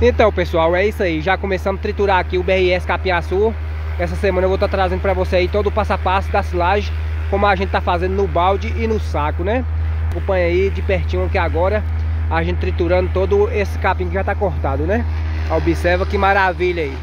Então pessoal, é isso aí, já começamos a triturar aqui o BRS Capinhaçu Essa semana eu vou estar tá trazendo para você aí todo o passo a passo da silagem Como a gente tá fazendo no balde e no saco, né? Acompanha aí de pertinho aqui agora A gente triturando todo esse capim que já tá cortado, né? Observa que maravilha aí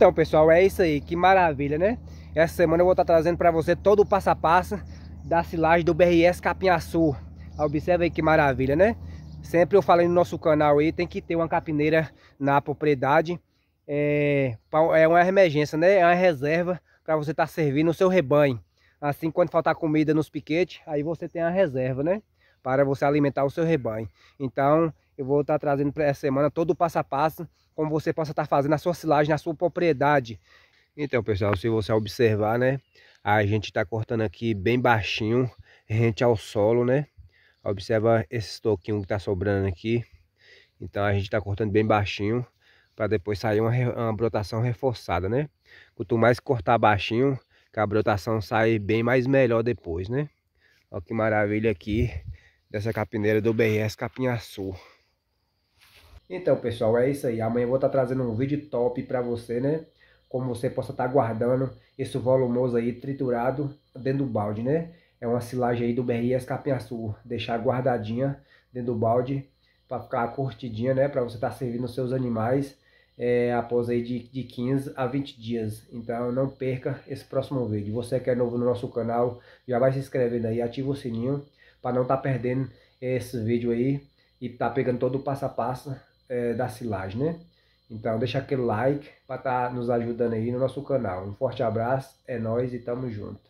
Então, pessoal, é isso aí. Que maravilha, né? Essa semana eu vou estar trazendo para você todo o passo a passo da silagem do BRS Capinhaçu. Observe aí que maravilha, né? Sempre eu falei no nosso canal aí, tem que ter uma capineira na propriedade. É, é uma emergência, né? É uma reserva para você estar tá servindo o seu rebanho. Assim, quando faltar comida nos piquetes, aí você tem a reserva, né? Para você alimentar o seu rebanho. Então, eu vou estar trazendo para essa semana todo o passo a passo como você possa estar fazendo a sua silagem na sua propriedade. Então, pessoal, se você observar, né, a gente está cortando aqui bem baixinho, rente ao solo, né? Observa esse toquinho que está sobrando aqui. Então, a gente está cortando bem baixinho para depois sair uma, uma brotação reforçada, né? Quanto mais cortar baixinho, que a brotação sai bem mais melhor depois, né? Olha que maravilha aqui dessa capineira do BRS Capinhaçu. Então, pessoal, é isso aí. Amanhã eu vou estar trazendo um vídeo top para você, né? Como você possa estar guardando esse volumoso aí triturado dentro do balde, né? É uma silagem aí do BRS Capinhaçu. Deixar guardadinha dentro do balde para ficar curtidinha, né? Para você estar servindo os seus animais é, após aí de, de 15 a 20 dias. Então não perca esse próximo vídeo. Você que é novo no nosso canal, já vai se inscrevendo aí, ativa o sininho para não estar perdendo esse vídeo aí e tá pegando todo o passo a passo é, da silagem, né? Então deixa aquele like para estar tá nos ajudando aí no nosso canal. Um forte abraço, é nós e tamo junto.